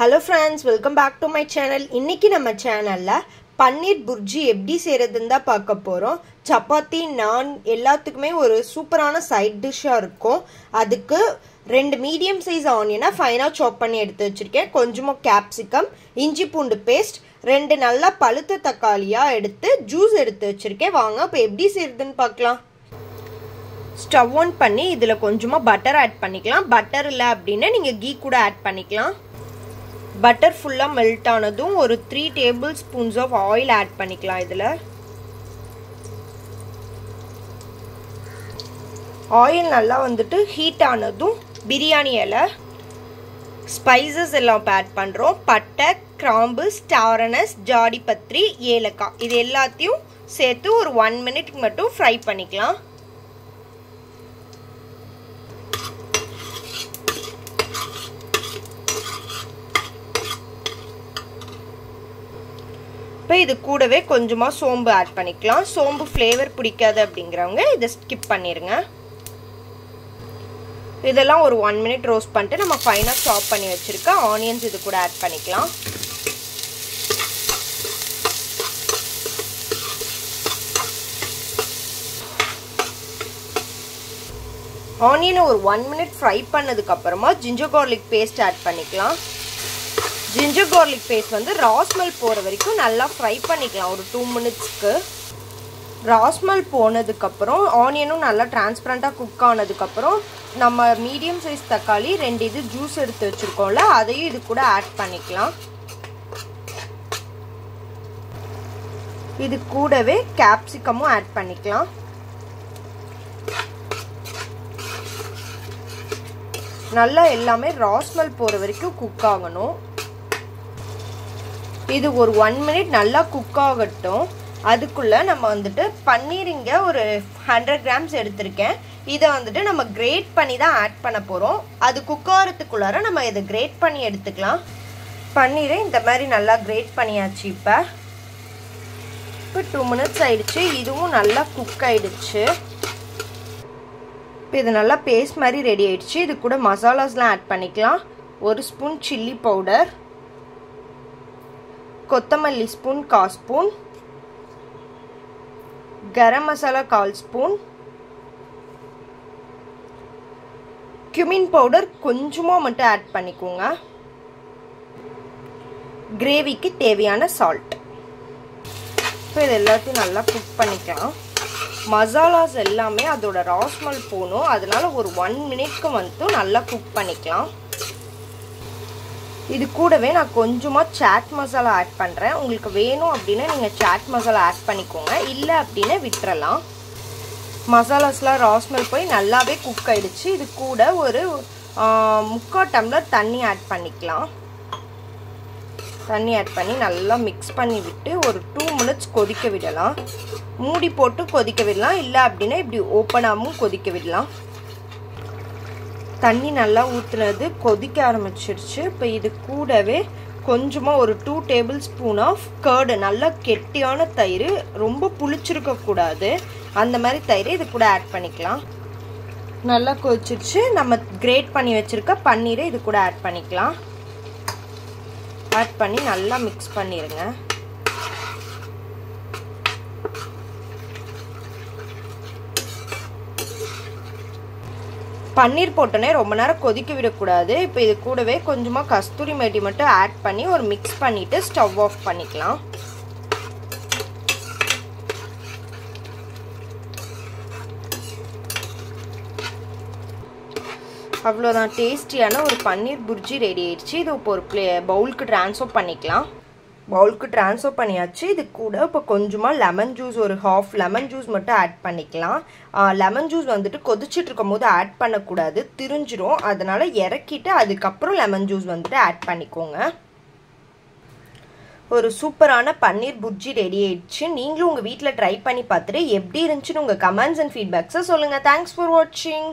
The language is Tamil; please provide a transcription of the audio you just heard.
Hello friends welcome back to my channel இன்னைக்கு நம்ம சேனலில் பன்னீர் புர்ஜி எப்படி செய்கிறதுன்னு தான் பார்க்க போகிறோம் சப்பாத்தி நான் எல்லாத்துக்குமே ஒரு சூப்பரான சைட் டிஷ்ஷாக இருக்கும். அதுக்கு ரெண்டு மீடியம் சைஸ் ஆனியனை ஃபைனாக சாப் பண்ணி எடுத்து வச்சுருக்கேன். கொஞ்சமாக கேப்சிகம் இஞ்சி பூண்டு பேஸ்ட் ரெண்டு நல்லா பழுத்த தக்காளியாக எடுத்து ஜூஸ் எடுத்து வச்சுருக்கேன். வாங்க இப்போ எப்படி செய்கிறதுன்னு பார்க்கலாம். ஸ்டவ் ஆன் பண்ணி இதில் கொஞ்சமாக பட்டர் ஆட் பண்ணிக்கலாம். பட்டர் இல்லை அப்படின்னா நீங்கள் கீ கூட ஆட் பண்ணிக்கலாம். பட்டர் ஃபுல்லாக மெல்ட் ஆனதும் ஒரு three tablespoons of oil add பண்ணிக்கலாம் இதில். ஆயில் நல்லா வந்துட்டு ஹீட் ஆனதும் பிரியாணி இலை ஸ்பைசஸ் எல்லாம் இப்போ ஆட் பண்ணுறோம் பட்டை கிராம்பு ஸ்டாரனஸ் ஜாடிபத்ரி ஏலக்காய். இது எல்லாத்தையும் சேர்த்து ஒரு ஒன் மினிட்க்கு மட்டும் ஃப்ரை பண்ணிக்கலாம். இப்போ இது கூடவே கொஞ்சமாக சோம்பு ஆட் பண்ணிக்கலாம். சோம்பு ஃப்ளேவர் பிடிக்காது அப்படிங்கிறவங்க இதை ஸ்கிப் பண்ணிடுங்க இதெல்லாம் ஒரு ஒன் மினிட் ரோஸ்ட் பண்ணிட்டு நம்ம ஃபைனாக சாப் பண்ணி வச்சுருக்க ஆனியன்ஸ் இது கூட ஆட் பண்ணிக்கலாம். ஆனியனை ஒரு ஒன் மினிட் ஃப்ரை பண்ணதுக்கப்புறமா ஜிஞ்சர் கார்லிக் பேஸ்ட் ஆட் பண்ணிக்கலாம். ஜிஞ்சர் கார்லிக் பேஸ்ட் வந்து ராஸ்மல் போகிற வரைக்கும் நல்லா ஃப்ரை பண்ணிக்கலாம். ஒரு டூ மினிட்ஸ்க்கு ராஸ்மல் போனதுக்கப்புறம் ஆனியனும் நல்லா டிரான்ஸ்பரண்ட்டாக குக் ஆனதுக்கப்புறம் நம்ம மீடியம் சைஸ் தக்காளி ரெண்டு இது ஜூஸ் எடுத்து வச்சுருக்கோம்ல அதையும் இது கூட ஆட் பண்ணிக்கலாம். இது கூடவே கேப்சிகமும் ஆட் பண்ணிக்கலாம். நல்லா எல்லாமே ராஸ்மல் போகிற வரைக்கும் குக் ஆகணும். இது ஒரு ஒன் மினிட் நல்லா குக் ஆகட்டும். அதுக்குள்ளே நம்ம வந்துட்டு பன்னீர் இங்கே ஒரு ஹண்ட்ரட் கிராம்ஸ் எடுத்திருக்கேன். இதை வந்துட்டு நம்ம கிரேட் பண்ணி தான் ஆட் பண்ண போகிறோம் அது குக் ஆகிறதுக்குள்ளார நம்ம இதை கிரேட் பண்ணி எடுத்துக்கலாம். பன்னீரை இந்த மாதிரி நல்லா கிரேட் பண்ணியாச்சு இப்போ. இப்போ டூ மினிட்ஸ் ஆயிடுச்சு. இதுவும் நல்லா குக் ஆயிடுச்சு. இப்போ இது நல்லா பேஸ்ட் மாதிரி ரெடி ஆயிடுச்சு. இது கூட மசாலாஸ்லாம் ஆட் பண்ணிக்கலாம். ஒரு ஸ்பூன் சில்லி பவுடர் கொத்தமல்லி ஸ்பூன் கா ஸ்பூன். கரம் மசாலா கால் ஸ்பூன். கியூமின் பவுடர் கொஞ்சமாக மட்டும் ஆட் பண்ணிக்கோங்க. கிரேவிக்கு தேவையான சால்ட் இப்போ இது எல்லாத்தையும் நல்லா குக் பண்ணிக்கலாம். மசாலாஸ் எல்லாமே அதோட ராஸ்மல் போகணும். அதனால ஒரு ஒன் மினிட்க்கு வந்து நல்லா குக் பண்ணிக்கலாம். இது கூடவே நான் கொஞ்சமாக சாட் மசாலா ஆட் பண்ணுறேன் உங்களுக்கு வேணும் அப்படின்னா நீங்கள் சாட் மசாலா ஆட் பண்ணிக்கோங்க. இல்லை அப்படின்னா விட்டுறலாம். மசாலாஸ்லாம் ராஸ்மெல் போய் நல்லாவே குக் ஆகிடுச்சு இது கூட ஒரு முக்கால் டம்ளர் தண்ணி ஆட் பண்ணிக்கலாம். தண்ணி ஆட் பண்ணி நல்லா மிக்ஸ் பண்ணி விட்டு ஒரு டூ மினிட்ஸ் கொதிக்க விடலாம். மூடி போட்டு கொதிக்க விடலாம். இல்லை அப்படின்னா இப்படி ஓப்பனாகவும் கொதிக்க விடலாம். தண்ணி நல்லா ஊற்றுனது கொதிக்க ஆரம்பிச்சிருச்சு. இப்போ இது கூடவே கொஞ்சமாக ஒரு two tablespoon of curd நல்லா கெட்டியான தயிர் ரொம்ப புளிச்சிருக்கக்கூடாது அந்த மாதிரி தயிர் இது கூட ஆட் பண்ணிக்கலாம். நல்லா கொதிச்சிருச்சு. நம்ம கிரேட் பண்ணி வச்சுருக்க பன்னீரை இது கூட ஆட் பண்ணிக்கலாம். ஆட் பண்ணி நல்லா மிக்ஸ் பண்ணிடுங்க பன்னீர் போட்டோன்னே ரொம்ப நேரம் கொதிக்க விடக்கூடாது. இப்போ இது கூடவே கொஞ்சமாக கஸ்தூரி மேட்டி மட்டும் ஆட் பண்ணி ஒரு மிக்ஸ் பண்ணிவிட்டு ஸ்டவ் ஆஃப் பண்ணிக்கலாம். அவ்வளோதான் டேஸ்டியான ஒரு பன்னீர் புர்ஜி ரெடி ஆயிடுச்சு. இது இப்போ ஒரு ப்ளே பவுலுக்கு ட்ரான்ஸ்ஃபர் பண்ணிக்கலாம். பவுலுக்கு ட்ரான்ஸ்ஃபர் பண்ணியாச்சு. இது கூட இப்போ கொஞ்சமாக லெமன் ஜூஸ் ஒரு ஹாஃப் லெமன் ஜூஸ் மட்டும் ஆட் பண்ணிக்கலாம். லெமன் ஜூஸ் வந்துட்டு கொதிச்சுட்டு இருக்கும் போது ஆட் பண்ணக்கூடாது. திரிஞ்சிரும். அதனால் இறக்கிட்டு அதுக்கப்புறம் லெமன் ஜூஸ் வந்துட்டு ஆட் பண்ணிக்கோங்க. ஒரு சூப்பரான பன்னீர் புர்ஜி ரெடி ஆயிடுச்சு. நீங்களும் உங்கள் வீட்டில் ட்ரை பண்ணி பார்த்துட்டு எப்படி இருந்துச்சுன்னு உங்கள் கமெண்ட்ஸ் அண்ட் ஃபீட்பேக்ஸை சொல்லுங்கள் தேங்க்ஸ் ஃபார் வாட்சிங்